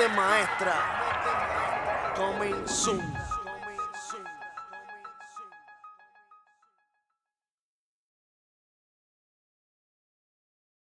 mente maestra. Coming soon.